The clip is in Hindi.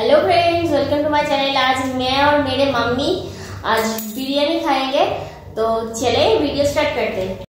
Hello friends welcome to my channel आज मैं और मेरे मम्मी आज बिरयानी खाएँगे तो चले वीडियो स्टार्ट करते हैं।